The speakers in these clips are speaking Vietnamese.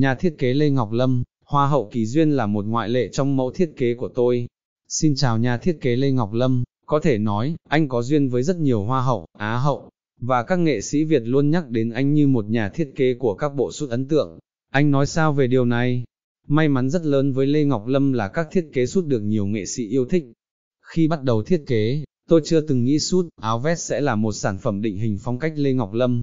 Nhà thiết kế Lê Ngọc Lâm, Hoa hậu Kỳ Duyên là một ngoại lệ trong mẫu thiết kế của tôi. Xin chào nhà thiết kế Lê Ngọc Lâm, có thể nói, anh có duyên với rất nhiều hoa hậu, á hậu, và các nghệ sĩ Việt luôn nhắc đến anh như một nhà thiết kế của các bộ sút ấn tượng. Anh nói sao về điều này? May mắn rất lớn với Lê Ngọc Lâm là các thiết kế sút được nhiều nghệ sĩ yêu thích. Khi bắt đầu thiết kế, tôi chưa từng nghĩ sút, áo vest sẽ là một sản phẩm định hình phong cách Lê Ngọc Lâm.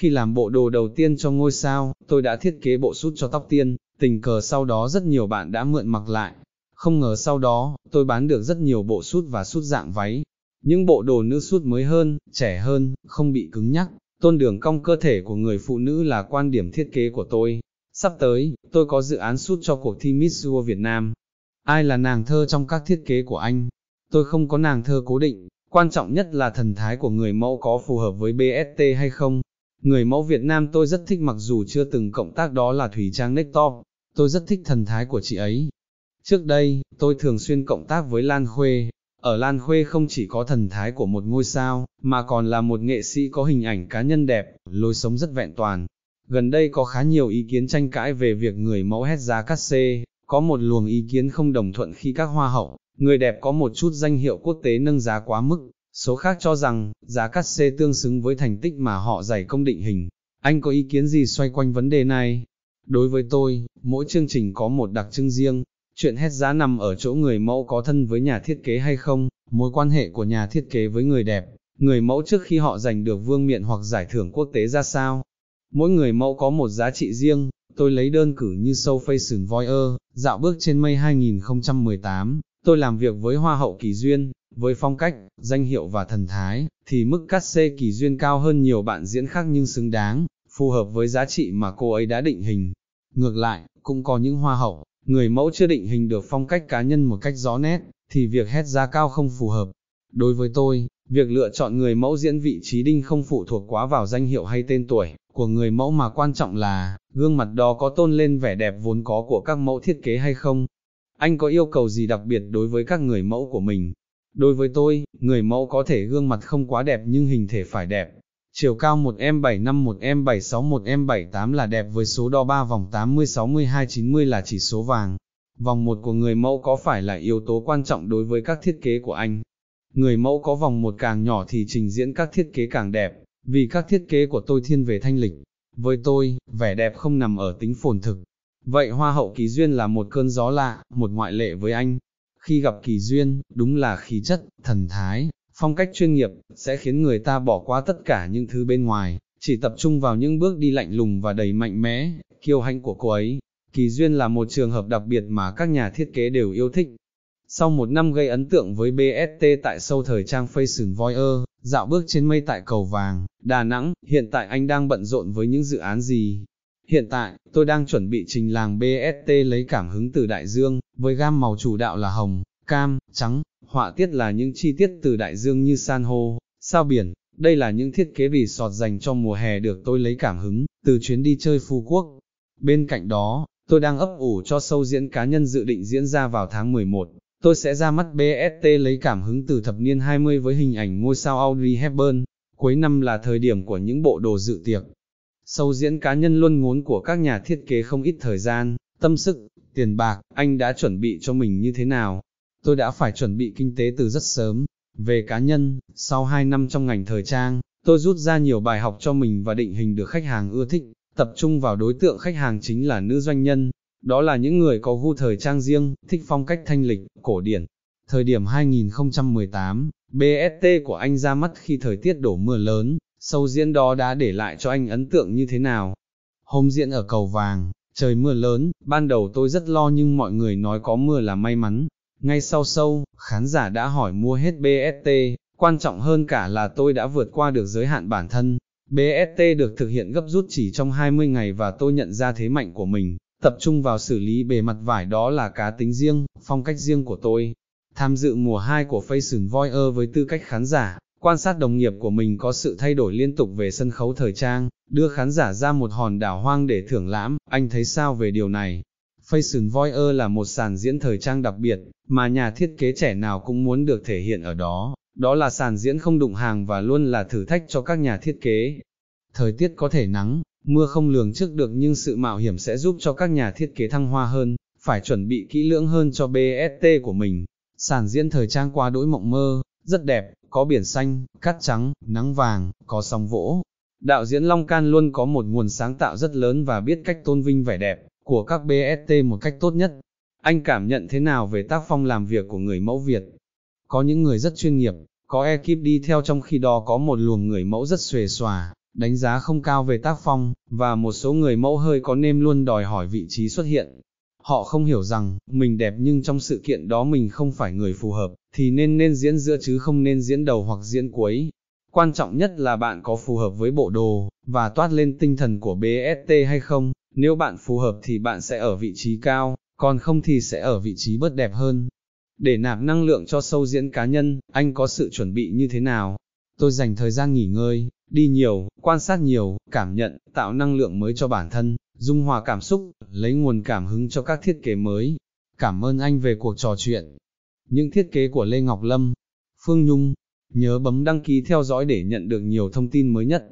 Khi làm bộ đồ đầu tiên cho ngôi sao, tôi đã thiết kế bộ sút cho tóc tiên, tình cờ sau đó rất nhiều bạn đã mượn mặc lại. Không ngờ sau đó, tôi bán được rất nhiều bộ sút và sút dạng váy. Những bộ đồ nữ sút mới hơn, trẻ hơn, không bị cứng nhắc, tôn đường cong cơ thể của người phụ nữ là quan điểm thiết kế của tôi. Sắp tới, tôi có dự án sút cho cuộc thi Miss World Việt Nam. Ai là nàng thơ trong các thiết kế của anh? Tôi không có nàng thơ cố định, quan trọng nhất là thần thái của người mẫu có phù hợp với BST hay không. Người mẫu Việt Nam tôi rất thích mặc dù chưa từng cộng tác đó là Thủy Trang Next Top, tôi rất thích thần thái của chị ấy. Trước đây, tôi thường xuyên cộng tác với Lan Khuê, ở Lan Khuê không chỉ có thần thái của một ngôi sao, mà còn là một nghệ sĩ có hình ảnh cá nhân đẹp, lối sống rất vẹn toàn. Gần đây có khá nhiều ý kiến tranh cãi về việc người mẫu hét giá cắt xê, có một luồng ý kiến không đồng thuận khi các hoa hậu, người đẹp có một chút danh hiệu quốc tế nâng giá quá mức, số khác cho rằng, giá cắt xê tương xứng với thành tích mà họ giải công định hình. Anh có ý kiến gì xoay quanh vấn đề này? Đối với tôi, mỗi chương trình có một đặc trưng riêng, chuyện hết giá nằm ở chỗ người mẫu có thân với nhà thiết kế hay không, mối quan hệ của nhà thiết kế với người đẹp, người mẫu trước khi họ giành được vương miện hoặc giải thưởng quốc tế ra sao. Mỗi người mẫu có một giá trị riêng, tôi lấy đơn cử như Soul Fashion Voyeur, dạo bước trên mây 2018, tôi làm việc với Hoa hậu Kỳ Duyên, với phong cách, danh hiệu và thần thái, thì mức cắt xê Kỳ Duyên cao hơn nhiều bạn diễn khác nhưng xứng đáng, phù hợp với giá trị mà cô ấy đã định hình. Ngược lại, cũng có những hoa hậu, người mẫu chưa định hình được phong cách cá nhân một cách rõ nét, thì việc hét giá cao không phù hợp. Đối với tôi, việc lựa chọn người mẫu diễn vị trí đinh không phụ thuộc quá vào danh hiệu hay tên tuổi của người mẫu mà quan trọng là, gương mặt đó có tôn lên vẻ đẹp vốn có của các mẫu thiết kế hay không. Anh có yêu cầu gì đặc biệt đối với các người mẫu của mình? Đối với tôi, người mẫu có thể gương mặt không quá đẹp nhưng hình thể phải đẹp, Chiều cao 1M75 1M76 1M78 là đẹp với số đo 3 vòng 80 62 90 là chỉ số vàng. Vòng 1 của người mẫu có phải là yếu tố quan trọng đối với các thiết kế của anh? Người mẫu có vòng 1 càng nhỏ thì trình diễn các thiết kế càng đẹp, vì các thiết kế của tôi thiên về thanh lịch. Với tôi, vẻ đẹp không nằm ở tính phồn thực. Vậy Hoa hậu Kỳ Duyên là một cơn gió lạ, một ngoại lệ với anh. Khi gặp Kỳ Duyên, đúng là khí chất, thần thái, Phong cách chuyên nghiệp, sẽ khiến người ta bỏ qua tất cả những thứ bên ngoài, chỉ tập trung vào những bước đi lạnh lùng và đầy mạnh mẽ, kiêu hãnh của cô ấy. Kỳ Duyên là một trường hợp đặc biệt mà các nhà thiết kế đều yêu thích. Sau một năm gây ấn tượng với BST tại sâu thời trang Fashion Voyeur, dạo bước trên mây tại Cầu Vàng, Đà Nẵng, hiện tại anh đang bận rộn với những dự án gì? Hiện tại, tôi đang chuẩn bị trình làng BST lấy cảm hứng từ đại dương, với gam màu chủ đạo là hồng, cam, trắng, họa tiết là những chi tiết từ đại dương như san hô, sao biển, đây là những thiết kế vì sọt dành cho mùa hè được tôi lấy cảm hứng, từ chuyến đi chơi Phú Quốc. Bên cạnh đó, tôi đang ấp ủ cho sâu diễn cá nhân dự định diễn ra vào tháng 11. Tôi sẽ ra mắt BST lấy cảm hứng từ thập niên 20 với hình ảnh ngôi sao Audrey Hepburn. Cuối năm là thời điểm của những bộ đồ dự tiệc. Sâu diễn cá nhân luôn ngốn của các nhà thiết kế không ít thời gian, tâm sức, tiền bạc, anh đã chuẩn bị cho mình như thế nào? tôi đã phải chuẩn bị kinh tế từ rất sớm. Về cá nhân, sau 2 năm trong ngành thời trang, tôi rút ra nhiều bài học cho mình và định hình được khách hàng ưa thích, tập trung vào đối tượng khách hàng chính là nữ doanh nhân, đó là những người có gu thời trang riêng, thích phong cách thanh lịch, cổ điển. Thời điểm 2018, BST của anh ra mắt khi thời tiết đổ mưa lớn, sâu diễn đó đã để lại cho anh ấn tượng như thế nào. Hôm diễn ở cầu vàng, trời mưa lớn, ban đầu tôi rất lo nhưng mọi người nói có mưa là may mắn, ngay sau sâu, khán giả đã hỏi mua hết BST, quan trọng hơn cả là tôi đã vượt qua được giới hạn bản thân. BST được thực hiện gấp rút chỉ trong 20 ngày và tôi nhận ra thế mạnh của mình, tập trung vào xử lý bề mặt vải đó là cá tính riêng, phong cách riêng của tôi. Tham dự mùa 2 của Fashion Voyeur với tư cách khán giả, quan sát đồng nghiệp của mình có sự thay đổi liên tục về sân khấu thời trang, đưa khán giả ra một hòn đảo hoang để thưởng lãm, anh thấy sao về điều này? Fashion Voyeur là một sàn diễn thời trang đặc biệt, mà nhà thiết kế trẻ nào cũng muốn được thể hiện ở đó, đó là sàn diễn không đụng hàng và luôn là thử thách cho các nhà thiết kế. Thời tiết có thể nắng, mưa không lường trước được nhưng sự mạo hiểm sẽ giúp cho các nhà thiết kế thăng hoa hơn, phải chuẩn bị kỹ lưỡng hơn cho BST của mình. Sản diễn thời trang qua đỗi mộng mơ, rất đẹp, có biển xanh, cát trắng, nắng vàng, có sóng vỗ. Đạo diễn Long Can luôn có một nguồn sáng tạo rất lớn và biết cách tôn vinh vẻ đẹp của các BST một cách tốt nhất. Anh cảm nhận thế nào về tác phong làm việc của người mẫu Việt? Có những người rất chuyên nghiệp, có ekip đi theo trong khi đó có một luồng người mẫu rất xuề xòa, đánh giá không cao về tác phong, và một số người mẫu hơi có nêm luôn đòi hỏi vị trí xuất hiện. Họ không hiểu rằng, mình đẹp nhưng trong sự kiện đó mình không phải người phù hợp, thì nên nên diễn giữa chứ không nên diễn đầu hoặc diễn cuối. Quan trọng nhất là bạn có phù hợp với bộ đồ, và toát lên tinh thần của BST hay không, nếu bạn phù hợp thì bạn sẽ ở vị trí cao, còn không thì sẽ ở vị trí bớt đẹp hơn. Để nạp năng lượng cho sâu diễn cá nhân, anh có sự chuẩn bị như thế nào? Tôi dành thời gian nghỉ ngơi, đi nhiều, quan sát nhiều, cảm nhận, tạo năng lượng mới cho bản thân, dung hòa cảm xúc, lấy nguồn cảm hứng cho các thiết kế mới. Cảm ơn anh về cuộc trò chuyện. Những thiết kế của Lê Ngọc Lâm, Phương Nhung, nhớ bấm đăng ký theo dõi để nhận được nhiều thông tin mới nhất.